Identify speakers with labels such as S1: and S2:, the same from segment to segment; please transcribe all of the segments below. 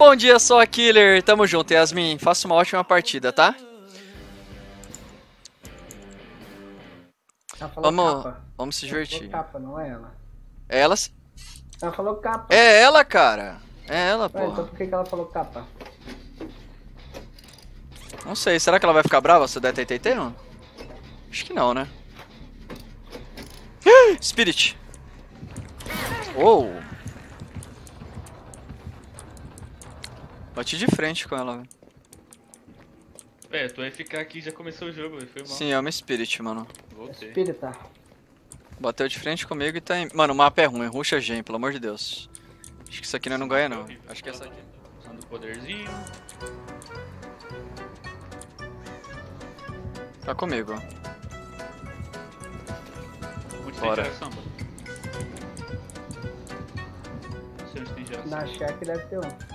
S1: Bom dia, só Killer. Tamo junto, Yasmin. Faça uma ótima partida, tá?
S2: Ela falou
S1: Vamos,
S2: capa.
S1: vamos se
S2: Ela
S1: divertir.
S2: falou capa, não é ela.
S1: É ela?
S2: Ela falou capa.
S1: É ela, cara. É ela,
S2: Ué, então por que, que ela falou capa?
S1: Não sei, será que ela vai ficar brava se eu der TTT, não? Acho que não, né? Spirit. Uou. Bati de frente com ela, velho.
S3: É, tu vai ficar aqui já começou o jogo, foi mal.
S1: Sim, é uma Spirit, mano.
S3: Voltei.
S2: Espírita.
S1: Bateu de frente comigo e tá em... Mano, o mapa é ruim, ruxa gen, pelo amor de Deus. Acho que isso aqui nós não ganha, não. Acho que essa aqui...
S3: Usando o poderzinho.
S1: Tá comigo.
S3: Onde
S1: Bora.
S3: tem? Não sei onde tem geração.
S2: Na cheque deve ter um.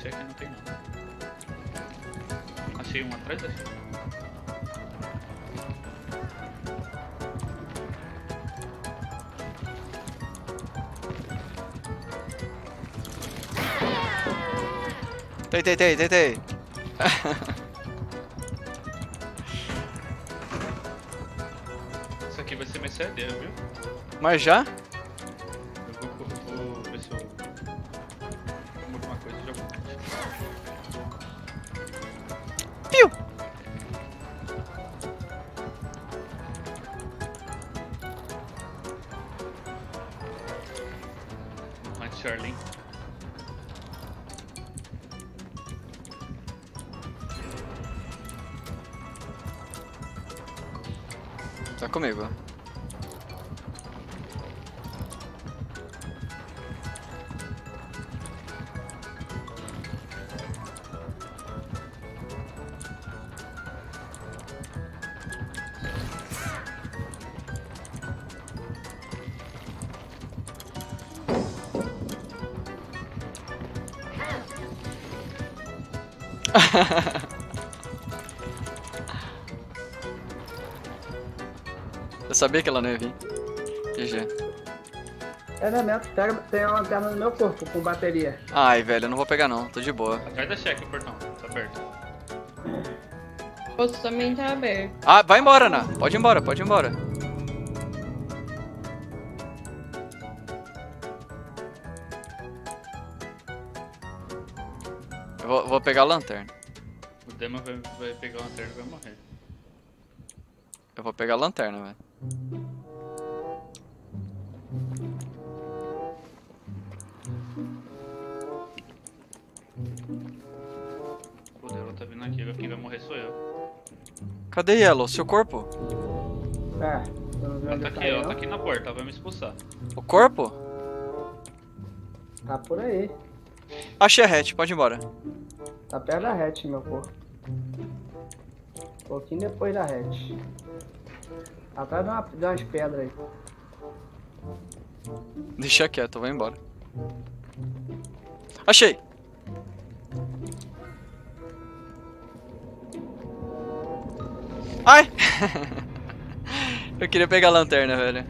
S3: Esse aqui não tem não. Achei um atrás daqui.
S1: Tei, tei, tei, tei, tei.
S3: Isso aqui vai ser CD, viu?
S1: Mas já?
S3: Charlene.
S1: Tá comigo. Eu sabia que ela não ia vir. GG.
S2: É, né, mesmo? Pega, tem uma lanterna no meu corpo com bateria.
S1: Ai, velho, eu não vou pegar não, tô de boa.
S3: Atrás da cheque o portão, tá perto.
S4: O outro também tá aberto.
S1: Ah, vai embora, Ana. Pode ir embora, pode ir embora. Eu vou, vou pegar a lanterna.
S3: O Dema vai, vai pegar o lanterna e vai morrer.
S1: Eu vou pegar a lanterna, velho.
S3: O Dema tá vindo aqui, quem vai morrer sou eu.
S1: Cadê Yellow? Seu corpo?
S2: É,
S3: Ela tá
S2: tá,
S3: aqui,
S2: não.
S3: tá aqui na porta, ela vai me expulsar.
S1: O corpo?
S2: Tá por aí.
S1: Achei a hatch, pode ir embora.
S2: Tá perto da hatch, meu corpo. Um pouquinho depois da hatch. Atrás de, uma, de umas pedras aí.
S1: Deixa quieto, eu vou embora. Achei! Ai! eu queria pegar a lanterna, velho.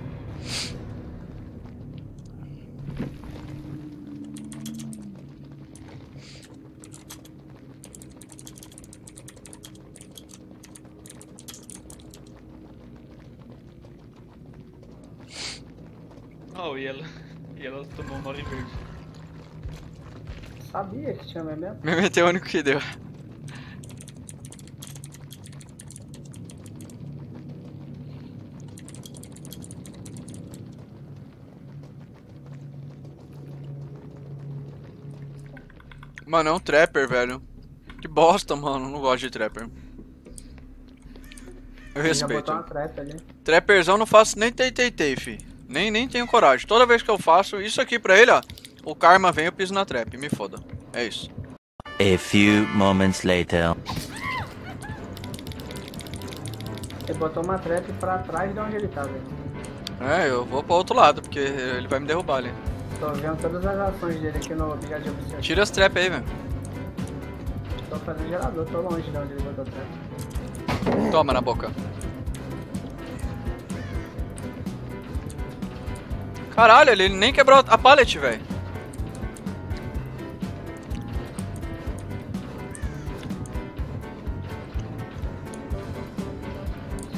S3: Oh, e ela, e ela tomou uma hora verde.
S2: Sabia que tinha mesmo.
S1: Me meteu o único que deu. Mano, é um trapper, velho. Que bosta, mano. Não gosto de trapper. Eu respeito.
S2: botou uma trap ali.
S1: Trapperzão não faço nem tei fi. Nem, nem tenho coragem. Toda vez que eu faço isso aqui pra ele, ó. O karma vem, eu piso na trap. Me foda. É isso.
S5: A few moments later.
S2: Ele botou uma trap pra trás de onde ele tá, velho.
S1: É, eu vou pro outro lado, porque ele vai me derrubar ali.
S2: Tô vendo todas as ações dele aqui no objetivo.
S1: Tira as trap aí, velho.
S2: Tô fazendo gerador, tô longe de onde ele botou trap.
S1: Toma na boca. Caralho, ele nem quebrou a pallet, velho.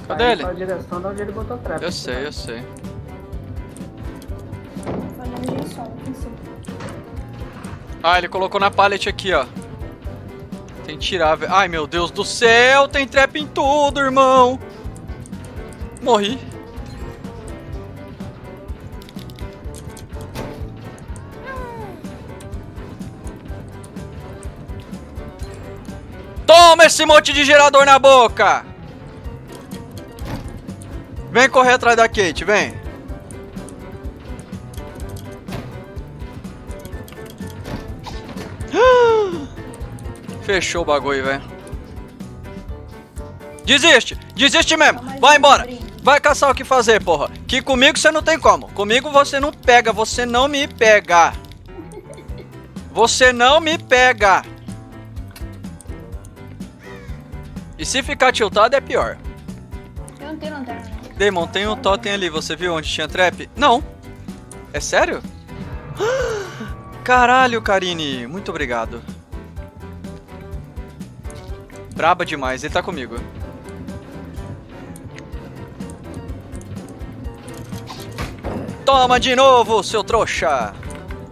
S1: Cadê ele?
S2: A direção onde ele botou trap.
S1: Eu tá sei, eu sei. Ah, ele colocou na pallet aqui, ó. Tem que tirar, velho. Ai, meu Deus do céu, tem trap em tudo, irmão. Morri. Toma esse monte de gerador na boca! Vem correr atrás da Kate, vem. Fechou o bagulho, velho. Desiste! Desiste mesmo! Vai embora! Vai caçar o que fazer, porra. Que comigo você não tem como. Comigo você não pega, você não me pega. Você não me pega. E se ficar tiltado é pior.
S6: Eu não tenho lanterna.
S1: Damon, tem um totem ali, você viu onde tinha trap? Não. É sério? Caralho, Karine. Muito obrigado. Braba demais, ele tá comigo. Toma de novo, seu trouxa.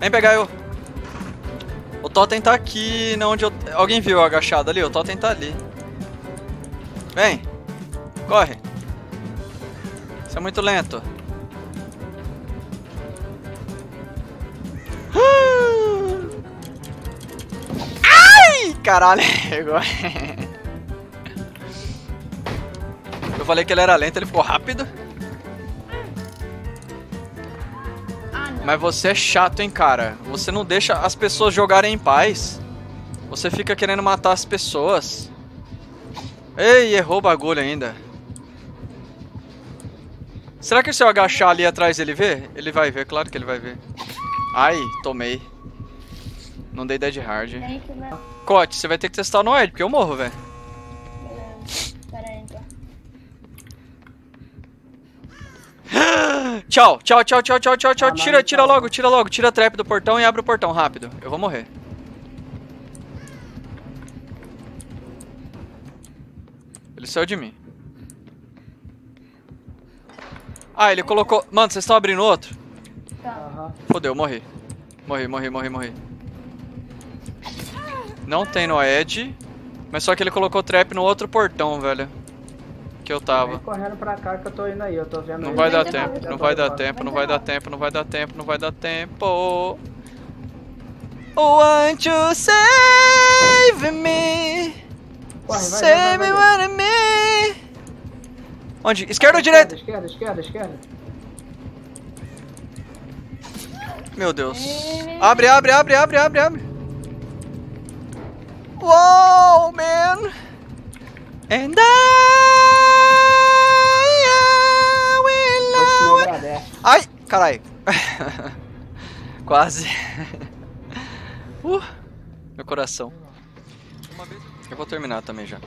S1: Vem pegar eu. O totem tá aqui, não onde eu... Alguém viu agachado ali? O totem tá ali. Vem. Corre. Você é muito lento. Ai, caralho. Eu falei que ele era lento, ele ficou rápido. Mas você é chato, hein, cara. Você não deixa as pessoas jogarem em paz. Você fica querendo matar as pessoas. Ei, errou o bagulho ainda. Será que se eu agachar ali atrás ele vê? Ele vai ver, claro que ele vai ver. Ai, tomei. Não dei dead hard. Cote, você vai ter que testar no Ed, porque eu morro, velho. Tchau, tchau, tchau, tchau, tchau, tchau, tchau.
S2: Ah,
S1: Tira, tira
S2: então.
S1: logo, tira logo. Tira a trap do portão e abre o portão rápido. Eu vou morrer. Ele saiu de mim. Ah, ele colocou... Mano, vocês estão abrindo outro?
S6: Tá.
S1: Fodeu, morri. Morri, morri, morri, morri. Não tem no Edge. Mas só que ele colocou trap no outro portão, velho. Que eu
S2: Vem
S1: tava.
S2: correndo pra cá que eu tô indo aí, eu tô vendo
S1: Não
S2: ele.
S1: vai dar tempo, não vai dar tempo, não vai dar tempo, não vai dar tempo, não vai dar tempo. Want you save me?
S2: Corre, vai, vai,
S1: Save me,
S2: vai,
S1: want me? Onde? Esquerda ou direita?
S2: Esquerda, esquerda, esquerda.
S1: Meu Deus. Abre, abre, abre, abre, abre, abre. Whoa, man. And I will
S2: não
S1: love-
S2: agradece.
S1: Ai, carai. Quase. Uh, meu coração. Uma vez- Eu vou terminar também já.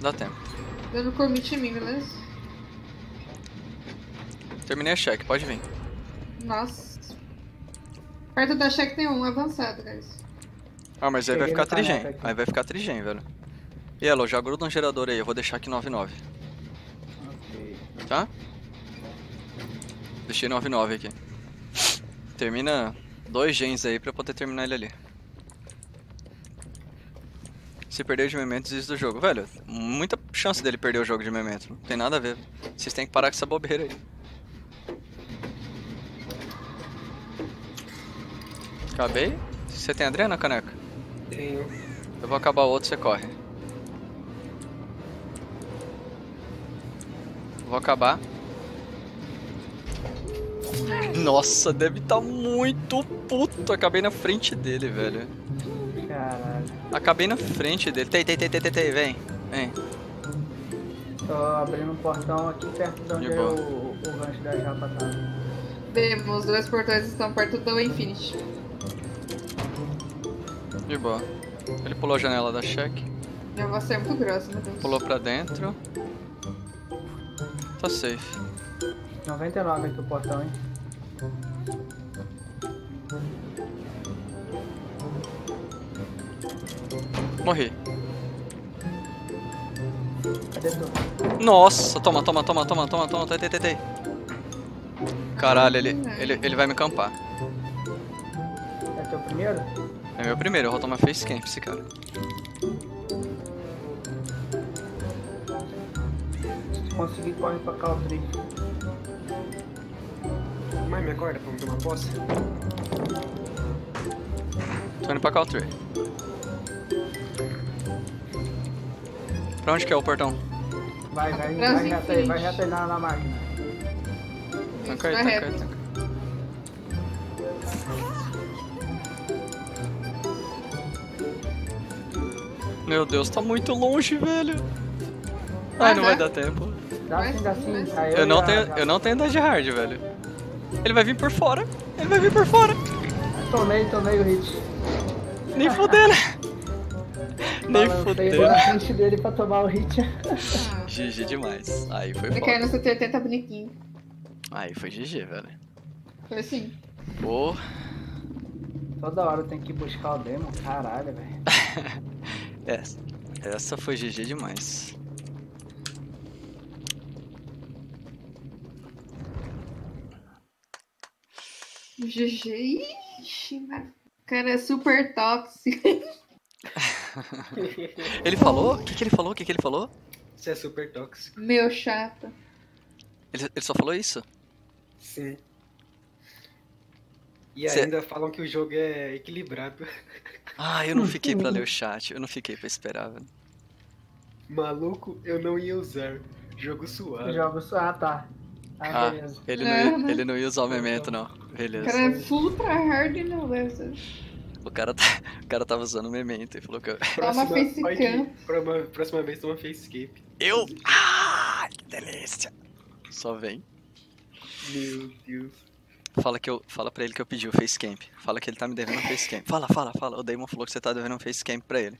S1: Dá tempo.
S4: Dando commit em mim, beleza?
S1: Terminei a check, pode vir.
S4: Nossa. Perto da check tem um avançado, guys.
S1: Ah, mas aí vai ficar trigem. Aí vai ficar trigem, velho. E Elo, já gruda um gerador aí, eu vou deixar aqui 99,
S2: Ok.
S1: tá? Deixei 99 aqui. Termina dois gens aí pra eu poder terminar ele ali. Se perder de memento, desiste do jogo. Velho, muita chance dele perder o jogo de memento. Não tem nada a ver. Vocês têm que parar com essa bobeira aí. Acabei. Você tem adrena, caneca?
S7: Tenho.
S1: Eu vou acabar o outro, você corre. Vou acabar. Nossa, deve estar muito puto. Acabei na frente dele, velho.
S2: Caralho.
S1: Acabei na frente dele. Tei, tei, tei, tei, tei, vem. Vem.
S2: Tô abrindo um portão aqui perto de onde
S1: De
S2: é o, o rancho da japa tá.
S4: Bem, os dois portões estão perto do Infinity.
S1: De boa. Ele pulou a janela da check.
S4: Minha voz é muito grossa, meu Deus.
S1: Pulou pra dentro. Tá safe.
S2: 99 aqui o portão, hein?
S1: Morri. Nossa, toma, toma, toma, toma, toma, toma, tei, tei, tei. Caralho, ele, ele, ele vai me campar.
S2: É teu primeiro?
S1: É meu primeiro, eu vou tomar face camp esse cara.
S2: Se conseguir, corre pra cá o tree.
S7: Mãe, me acorda, vamos tomar posse?
S1: Tô indo pra Caltree. Pra onde que é o portão?
S2: Vai, vai,
S4: Brasil
S2: vai reto aí, vai reto aí na, na máquina.
S1: Tanca aí,
S4: Vai
S1: tanca aí, tanca. Meu Deus, tá muito longe, velho. Ai, não vai dar tempo.
S2: Dá
S4: Vai
S2: assim, dá
S4: sim, vai
S2: Aí
S1: Eu não
S2: já-
S1: tenho,
S2: já-
S1: eu não tenho idade hard, velho. Ele vai vir por fora. Ele vai vir por fora.
S2: Tomei, tomei o hit.
S1: Nem fudendo. Nem fudendo.
S2: na frente dele pra tomar o hit.
S4: Ah,
S1: GG demais. Aí foi
S4: eu quero
S1: foda.
S4: no CTT tá bonitinho.
S1: Aí foi GG, velho.
S4: Foi assim.
S1: Pô.
S2: Toda hora tem que buscar o demo, caralho, velho.
S1: Essa, essa foi GG demais.
S4: GG. Ixi, cara é super tóxico.
S1: Ele falou? O que, que ele falou? O que, que ele falou?
S7: Você é super tóxico.
S4: Meu chato.
S1: Ele, ele só falou isso?
S7: Sim. E
S1: Cê-
S7: ainda falam que o jogo é equilibrado.
S1: Ah, eu não fiquei pra ler o chat. Eu não fiquei pra esperar, velho.
S7: Maluco, eu não ia usar. Jogo suave.
S2: jogo só. Ah, tá. Ah,
S1: Ah,
S2: beleza.
S1: ele não, ia, ele não ia usar o memento, não.
S4: O
S1: Beleza.
S4: cara é full tryhard não deve
S1: O cara, tá, o cara tava usando o memento e falou que eu.
S4: Toma face
S7: vai
S4: cam.
S7: que- próxima, próxima vez toma facescape.
S1: Eu? Ah, que delícia! Só vem.
S7: Meu Deus.
S1: Fala, que eu, fala pra ele que eu pedi o facecamp. Fala que ele tá me devendo um facecamp. Fala, fala, fala. O Damon falou que você tá devendo um facecamp pra ele.